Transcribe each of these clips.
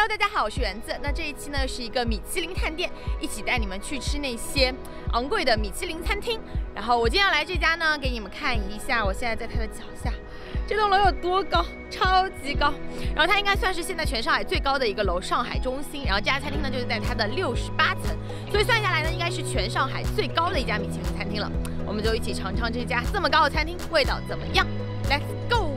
Hello，大家好，我是园子。那这一期呢是一个米其林探店，一起带你们去吃那些昂贵的米其林餐厅。然后我今天要来这家呢，给你们看一下，我现在在它的脚下，这栋楼有多高，超级高。然后它应该算是现在全上海最高的一个楼，上海中心。然后这家餐厅呢就是在它的六十八层，所以算下来呢，应该是全上海最高的一家米其林餐厅了。我们就一起尝尝这家这么高的餐厅味道怎么样，Let's go。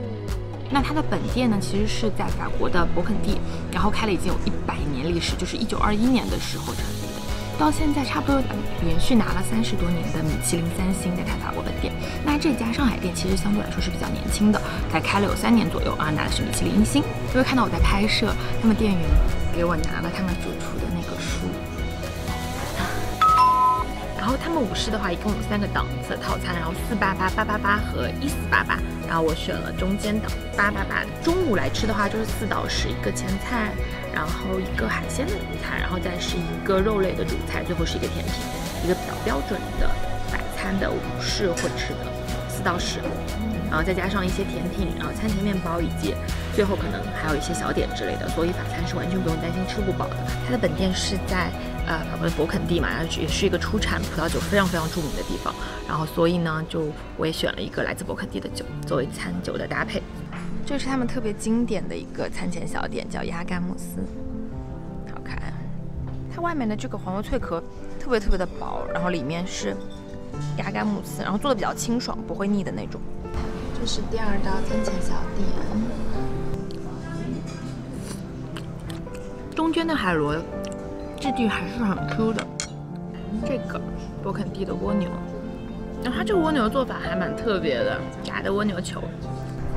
那它的本店呢，其实是在法国的勃肯第，然后开了已经有一百年历史，就是一九二一年的时候成立的，到现在差不多连续拿了三十多年的米其林三星，在它法国本店。那这家上海店其实相对来说是比较年轻的，才开了有三年左右啊，拿的是米其林一星。就会看到我在拍摄，他们店员给我拿了他们主厨的那个书。然后他们午市的话，一共有三个档次套餐，然后四八八、八八八和一四八八。然后我选了中间档八八八。中午来吃的话，就是四道是一个前菜，然后一个海鲜的主菜，然后再是一个肉类的主菜，最后是一个甜品，一个比较标准的晚餐的午市会吃的四道式，然后再加上一些甜品，然后餐前面包以及最后可能还有一些小点之类的，所以法餐是完全不用担心吃不饱的。它的本店是在。呃，法国的勃肯第嘛，然后也是一个出产葡萄酒非常非常著名的地方，然后所以呢，就我也选了一个来自勃肯第的酒作为餐酒的搭配。这是他们特别经典的一个餐前小点，叫鸭肝慕斯，好看。它外面的这个黄油脆壳特别特别的薄，然后里面是鸭肝慕斯，然后做的比较清爽，不会腻的那种。这是第二道餐前小点，中间的海螺。质地还是很 Q 的，这个勃肯第的蜗牛，然后它这个蜗牛做法还蛮特别的，炸的蜗牛球，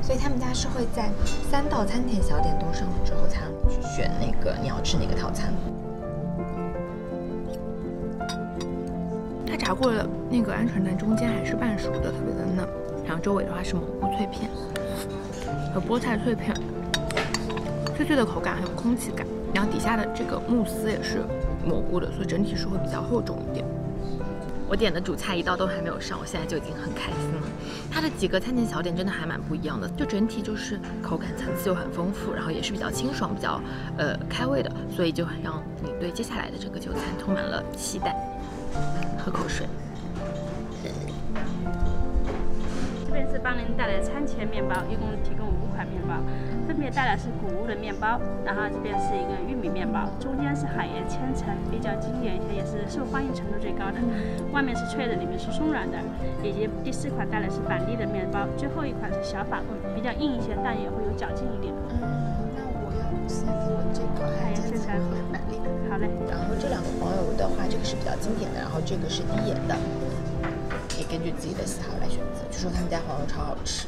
所以他们家是会在三道餐前小点都上了之后，才让你去选那个你要吃哪个套餐。它炸过的那个鹌鹑蛋中间还是半熟的，特别的嫩，然后周围的话是蘑菇脆片和菠菜脆片，脆脆的口感，很有空气感。然后底下的这个慕斯也是蘑菇的，所以整体是会比较厚重一点。我点的主菜一道都还没有上，我现在就已经很开心了。它的几个餐前小点真的还蛮不一样的，就整体就是口感层次又很丰富，然后也是比较清爽、比较呃开胃的，所以就很让你对接下来的这个就餐充满了期待。喝口水。这边是帮您带来餐前面包，一共提供包。分别带来是谷物的面包，然后这边是一个玉米面包，中间是海盐千层，比较经典一些，也是受欢迎程度最高的。外面是脆的，里面是松软的。以及第四款带来是板栗的面包，最后一款是小法棍，比较硬一些，但也会有嚼劲一点。嗯，那我要先给我这个海盐千层和板栗。好嘞。然后这两个黄油的话，这个是比较经典的，然后这个是低盐的，可以根据自己的喜好来选择。据说他们家黄油超好吃。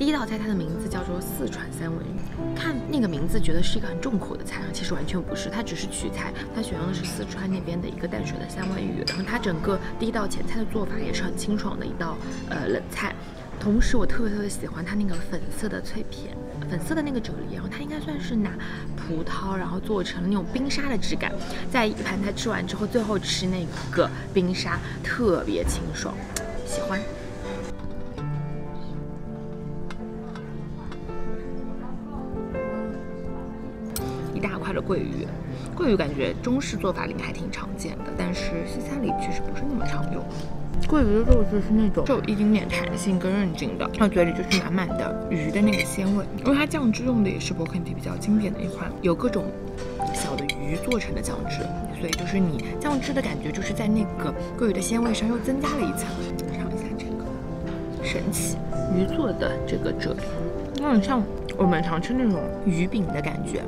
第一道菜，它的名字叫做四川三文鱼。看那个名字，觉得是一个很重口的菜啊，其实完全不是，它只是取材，它选用的是四川那边的一个淡水的三文鱼。然后它整个第一道前菜的做法也是很清爽的一道呃冷菜。同时，我特别特别喜欢它那个粉色的脆片，粉色的那个啫喱，然后它应该算是拿葡萄然后做成那种冰沙的质感。在一盘菜吃完之后，最后吃那个冰沙，特别清爽，喜欢。的桂鱼，桂鱼感觉中式做法里面还挺常见的，但是西餐里其实不是那么常用。桂鱼的肉质是那种就一丁点弹性跟韧劲的，然后嘴里就是满满的鱼的那个鲜味。因为它酱汁用的也是勃肯第比较经典的一款，有各种小的鱼做成的酱汁，所以就是你酱汁的感觉就是在那个桂鱼的鲜味上又增加了一层。尝一下这个神奇鱼做的这个啫喱，有点像我们常吃那种鱼饼的感觉。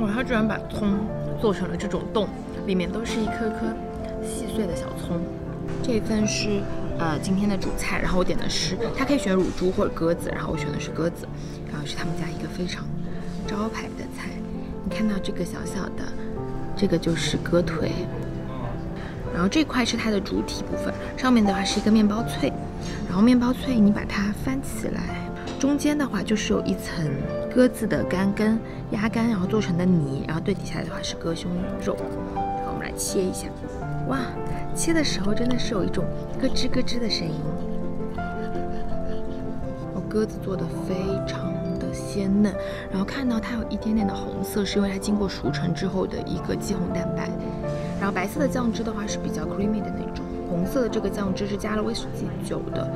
哇，他居然把葱做成了这种洞，里面都是一颗颗细碎的小葱。这份是呃今天的主菜，然后我点的是，它可以选乳猪或者鸽子，然后我选的是鸽子，然后是他们家一个非常招牌的菜。你看到这个小小的，这个就是鸽腿，然后这块是它的主体部分，上面的话是一个面包脆，然后面包脆你把它翻起来，中间的话就是有一层。鸽子的肝跟鸭肝，然后做成的泥，然后最底下的话是鸽胸肉。好，我们来切一下。哇，切的时候真的是有一种咯吱咯吱的声音。哦，鸽子做的非常的鲜嫩，然后看到它有一点点的红色，是因为它经过熟成之后的一个肌红蛋白。然后白色的酱汁的话是比较 creamy 的那种，红色的这个酱汁是加了威士忌酒的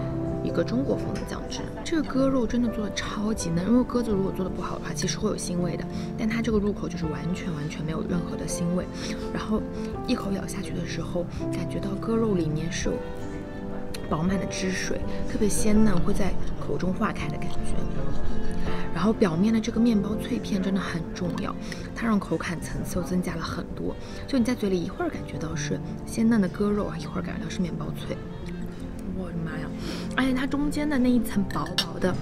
一个中国风的酱汁。这个鸽肉真的做的超级嫩，因为鸽子如果做的不好的话，其实会有腥味的，但它这个入口就是完全完全没有任何的腥味。然后一口咬下去的时候，感觉到鸽肉里面是有饱满的汁水，特别鲜嫩，会在口中化开的感觉。然后表面的这个面包脆片真的很重要，它让口感层次又增加了很多。就你在嘴里一会儿感觉到是鲜嫩的鸽肉，一会儿感觉到是面包脆。而且它中间的那一层薄薄的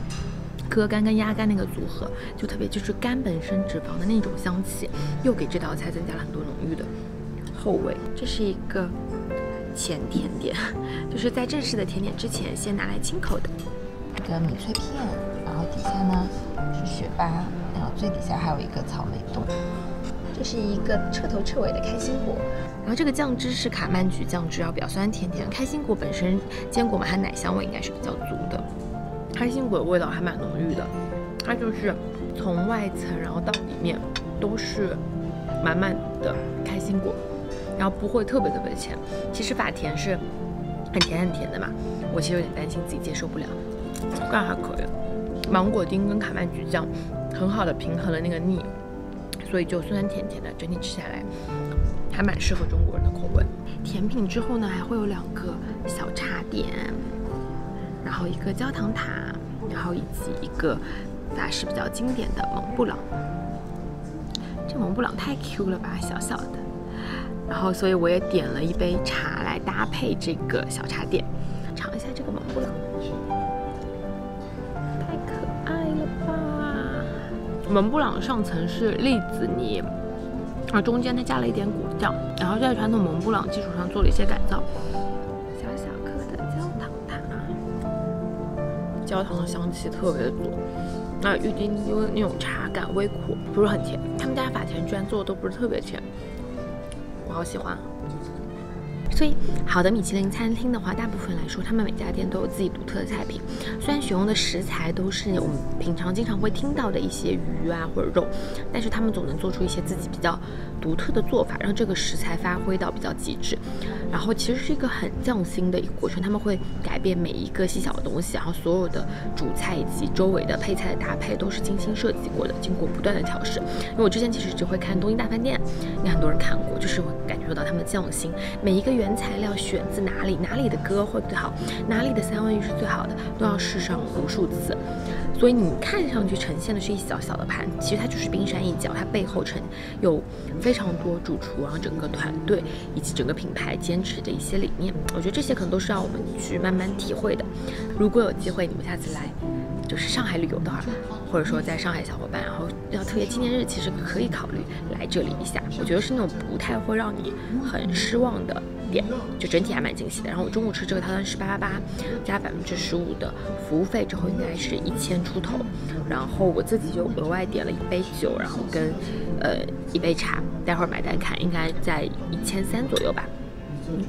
鸽肝跟鸭肝那个组合，就特别就是肝本身脂肪的那种香气，又给这道菜增加了很多浓郁的后味。这是一个前甜点，就是在正式的甜点之前先拿来清口的。一个米脆片，然后底下呢是雪芭，然后最底下还有一个草莓冻。这是一个彻头彻尾的开心果，然后这个酱汁是卡曼橘酱汁，然后比较酸甜甜。开心果本身坚果嘛，它奶香味应该是比较足的。开心果的味道还蛮浓郁的，它就是从外层然后到里面都是满满的开心果，然后不会特别特别甜。其实法甜是很甜很甜的嘛，我其实有点担心自己接受不了，但还可以。芒果丁跟卡曼橘酱很好的平衡了那个腻。所以就酸酸甜甜的，整体吃下来还蛮适合中国人的口味。甜品之后呢，还会有两个小茶点，然后一个焦糖塔，然后以及一个法式比较经典的蒙布朗。这蒙布朗太 Q 了吧，小小的。然后所以我也点了一杯茶来搭配这个小茶点，尝一下这个蒙布朗。蒙布朗上层是栗子泥，而中间它加了一点果酱，然后在传统蒙布朗基础上做了一些改造。小小颗的焦糖塔，焦糖的香气特别足，那郁金因为那种茶感微苦，不是很甜。他们家法甜居然做的都不是特别甜，我好喜欢。所以，好的米其林餐厅的话，大部分来说，他们每家店都有自己独特的菜品。虽然选用的食材都是我们平常经常会听到的一些鱼啊或者肉，但是他们总能做出一些自己比较独特的做法，让这个食材发挥到比较极致。然后，其实是一个很匠心的一个过程。他们会改变每一个细小的东西，然后所有的主菜以及周围的配菜的搭配都是精心设计过的，经过不断的调试。因为我之前其实只会看《东京大饭店》，应该很多人看过，就是会感受到他们的匠心，每一个原。材料选自哪里，哪里的歌会最好，哪里的三文鱼是最好的，都要试上无数次。所以你看上去呈现的是一小小的盘，其实它就是冰山一角，它背后成有非非常多主厨，然后整个团队以及整个品牌坚持的一些理念。我觉得这些可能都是让我们去慢慢体会的。如果有机会，你们下次来就是上海旅游的话，或者说在上海小伙伴，然后要特别纪念日，其实可以考虑来这里一下。我觉得是那种不太会让你很失望的。就整体还蛮惊喜的。然后我中午吃这个套餐是八八八，加百分之十五的服务费之后应该是一千出头。然后我自己就额外点了一杯酒，然后跟呃一杯茶，待会儿买单看应该在一千三左右吧。嗯